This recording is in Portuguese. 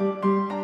Música